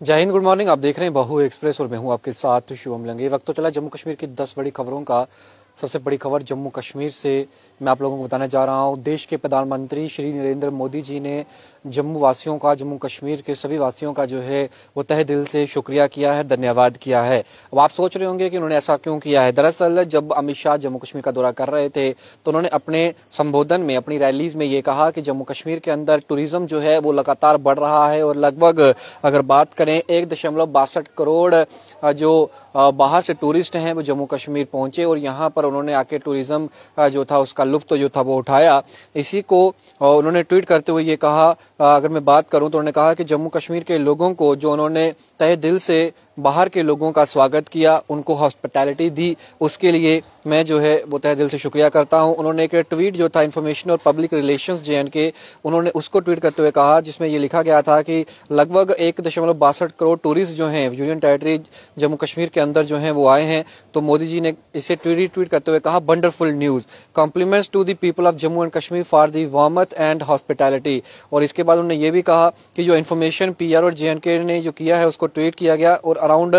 जय Hind, good morning. आप देख रहे हैं बहु एक्सप्रेस और मैं हूँ आपके साथ शुभम लंगे। वक्त तो चला जम्मू कश्मीर की दस बड़ी खबरों का। सबसे बड़ी खबर जम्मू कश्मीर से मैं आप लोगों को बताने जा रहा हूँ। देश के प्रधानमंत्री श्री नरेंद्र मोदी जी ने जम्मू वासियों का, जम्मू कश्मीर के सभी वासियों का जो है, वो तह दिल से शुक्रिया किया है, धन्यवाद किया है। अब आप सोच रहे होंगे कि उन्होंने ऐसा क्यों किया है? दरअसल, जब अमित शाह जम्मू कश्मीर का दौरा कर रहे थे तो उन्होंने अपने संबोधन में, अपनी रैलीज में ये कहा कि जम्मू कश्मीर के अंदर टूरिज़्म जो है, वो लगातार बढ़ रहा है और लगभग, अगर बात करें, एक दशमलव बासठ करोड़ जो बाहर से टूरिस्ट हैं, वो जम्मू कश्मीर पहुँचे और यहाँ पर उन्होंने आके टूरिज़्म जो था, उसका लुप्त तो जो था, वो उठाया। इसी को उन्होंने ट्वीट करते हुए ये कहा अगर मैं बात करूँ तो उन्होंने कहा कि जम्मू कश्मीर के लोगों को, जो उन्होंने तय दिल से बाहर के लोगों का स्वागत किया, उनको हॉस्पिटैलिटी दी। उसके लिए मैं जो है, वो तह दिल से शुक्रिया करता हूँ। उन्होंने एक ट्वीट जो था इन्फॉर्मेशन और पब्लिक रिलेशंस जे के उन्होंने उसको ट्वीट करते हुए कहा, जिसमें ये लिखा गया था कि लगभग एक दशमलव बासठ करोड़ टूरिस्ट जो हैं यूनियन टेरेटरी जम्मू कश्मीर के अंदर जो हैं, वो आए हैं। तो मोदी जी ने इसे ट्वीट ट्वीट करते हुए कहा wonderful news compliments to the people of Jammu and Kashmir for the warmth and hospitality और इसके बाद उन्होंने ये भी कहा कि जो इन्फॉर्मेशन पी और जे ने जो किया है, उसको ट्वीट किया गया और around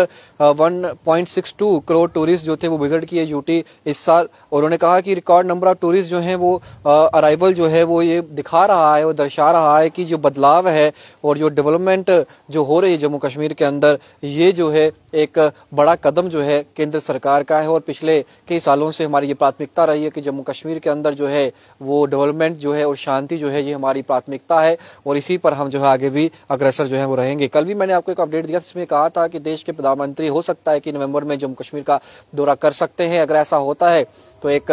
one point six two crore tourist जो थे वो विज़िट किए यूटी इस साल। और उन्होंने कहा कि रिकॉर्ड नंबर ऑफ़ टूरिस्ट जो हैं वो अराइवल जो है वो ये दिखा रहा है वो दर्शा रहा है कि जो बदलाव है और जो डेवलपमेंट जो हो रही है जम्मू कश्मीर के अंदर, ये जो है एक बड़ा कदम जो है केंद्र सरकार का है। और पिछले कई सालों से हमारी ये प्राथमिकता रही है कि जम्मू कश्मीर के अंदर जो है वो डेवलपमेंट जो है और शांति जो है ये हमारी प्राथमिकता है। और इसी पर हम जो है आगे भी अग्रसर जो है वो रहेंगे। कल भी मैंने आपको एक अपडेट दिया जिसमें कहा था कि देश के प्रधानमंत्री हो सकता है कि नवंबर में जम्मू कश्मीर का दौरा कर सकते हैं। अगर ऐसा होता है तो एक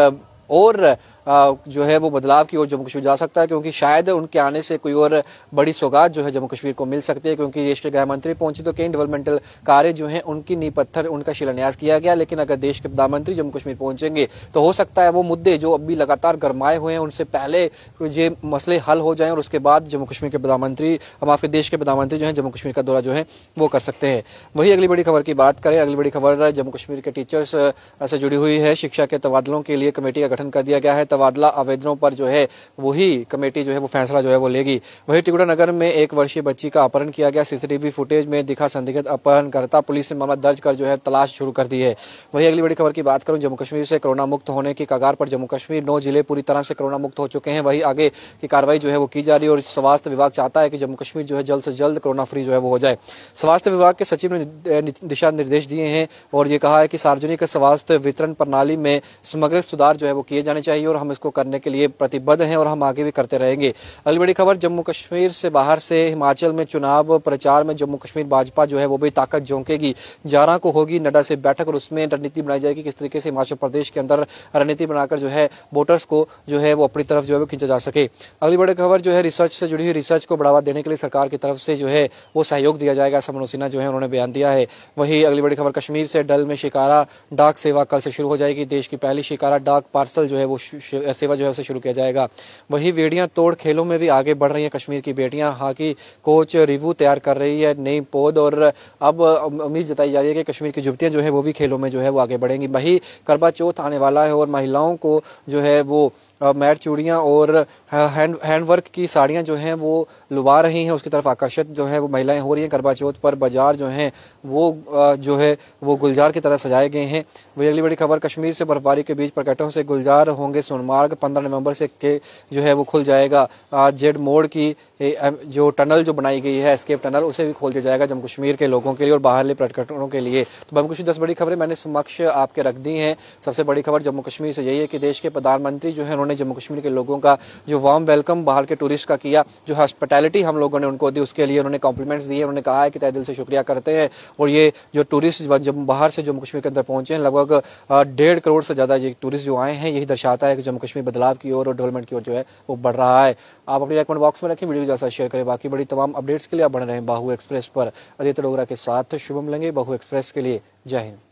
और जो है वो बदलाव की ओर जम्मू कश्मीर जा सकता है, क्योंकि शायद उनके आने से कोई और बड़ी सौगात जो है जम्मू कश्मीर को मिल सकती है, क्योंकि देश के गृह मंत्री पहुँचे तो कई डेवलपमेंटल कार्य जो है, उनकी नींव पत्थर, उनका शिलान्यास किया गया, लेकिन अगर देश के प्रधानमंत्री जम्मू कश्मीर पहुँचेंगे तो हो सकता है वो मुद्दे जो अभी लगातार गरमाए हुए हैं, उनसे पहले ये मसले हल हो जाए और उसके बाद जम्मू कश्मीर के प्रधानमंत्री हम आपके देश के प्रधानमंत्री जो है, जम्मू कश्मीर का दौरा जो है, वो कर सकते हैं। वही अगली बड़ी खबर की बात करें, अगली बड़ी खबर, जम्मू कश्मीर के टीचर्स से जुड़ी हुई है, शिक्षा के तबादलों के लिए कमेटी का गठन कर दिया गया है तबादला आवेदनों पर जो है, वही कमेटी जो है, वो फैसला जो है, वो लेगी। वही टिकुड़ा नगर में एक वर्षीय बच्ची का अपहरण किया गया। सीसीटीवी फुटेज में दिखा संदिग्ध अपहरणकर्ता पुलिस ने मामला दर्ज कर जो है, तलाश शुरू कर दी है। वही अगली बड़ी खबर की बात करूँ, जम्मू कश्मीर से कोरोना मुक्त होने की कगार पर जम्मू कश्मीर नौ ज़िले पूरी तरह से कोरोना मुक्त हो चुके हैं। वही आगे की कार्रवाई जो है, वो की जा रही है और स्वास्थ्य विभाग चाहता है कि जम्मू कश्मीर जो है, जल्द से जल्द कोरोना फ्री जो है, वो हो जाए। स्वास्थ्य विभाग के सचिव ने दिशा निर्देश दिए हैं और ये कहा है कि सार्वजनिक स्वास्थ्य वितरण प्रणाली में समग्र सुधार जो है, वो किए जाने चाहिए और हम इसको करने के लिए प्रतिबद्ध हैं और हम आगे भी करते रहेंगे। अगली बड़ी खबर, जम्मू कश्मीर से बाहर से हिमाचल में चुनाव प्रचार में जम्मू कश्मीर भाजपा जो है वो भी ताकत झोंकेगी। ग्यारह को होगी नड्डा से बैठक और उसमें रणनीति बनाई जाएगी। किस तरीके से हिमाचल प्रदेश के अंदर रणनीति बनाकर जो है वोटर्स को जो है वो अपनी तरफ़ जो है खींचा जा सके। अगली बड़ी खबर, जो है रिसर्च से जुड़ी हुई रिसर्च को बढ़ावा देने के लिए सरकार की तरफ़ से जो है वो सहयोग दिया जाएगा, ऐसा मनोज सिन्हा जो है उन्होंने बयान दिया है। वही अगली बड़ी खबर, कश्मीर से डल में शिकारा डाक सेवा कल से शुरू हो जाएगी। देश की पहली शिकारा डाक पार्सल जो है वो सेवा जो है उसे शुरू किया जाएगा। वही बेड़ियाँ तोड़ खेलों में भी आगे बढ़ रही हैं कश्मीर की बेटियाँ। हॉकी कोच रिव्यू तैयार कर रही है नई पौध और अब उम्मीद जताई जा रही है कि कश्मीर की जुबतियाँ जो है वो भी खेलों में जो है वो आगे बढ़ेंगी। वही करवा चौथ आने वाला है और महिलाओं को जो है वो मैट चूड़ियाँ और हैंड, हैंडवर्क की साड़ियाँ जो हैं वो लुभा रही हैं। उसकी तरफ़ आकर्षित जो है वो महिलाएँ हो रही हैं। करवा चौथ पर बाज़ार जो हैं वो जो है वो गुलजार की तरह सजाए गए हैं। वही अगली बड़ी खबर, कश्मीर से बर्फबारी के बीच प्रकटों से गुलजार होंगे सोनमार्ग पंद्रह नवंबर से के जो है वो खुल जाएगा। जेड मोड़ की जो टनल जो बनाई गई है एस्केप टनल, उसे भी खोल दिया जाएगा जम्मू कश्मीर के लोगों के लिए और बाहरले पर्यटकों के लिए। तो जम्मू कश्मीर दस बड़ी खबरें मैंने समक्ष आपके रख दी हैं। सबसे बड़ी खबर जम्मू कश्मीर से यही है कि देश के प्रधानमंत्री जो है, उन्होंने जम्मू कश्मीर के लोगों का जो वार्म वेलकम बाहर के टूरिस्ट का किया, जो हॉस्पिटैलिटी हम लोगों ने उनको दी, उसके लिए उन्होंने कॉम्प्लीमेंट्स दिए, उन्होंने कहा है कि तय दिल से शुक्रिया करते हैं। और ये जो टूरिस्ट बाहर से जम्मू कश्मीर के अंदर पहुँचे हैं, लगभग डेढ़ करोड़ से ज़्यादा ये टूरिस्ट जो आए हैं, यही दर्शाता है कि जम्मू कश्मीर बदलाव की ओर और डेवलपमेंट की ओर जो है वो बढ़ रहा है। आप अपनी कमेंट बॉक्स में रखें वीडियो जैसा शेयर करें। बाकी बड़ी तमाम अपडेट्स के लिए आप बने रहें बाहू एक्सप्रेस पर। अदित्य डोगरा के साथ शुभम लेंगे बाहू एक्सप्रेस के लिए। जय हिंद।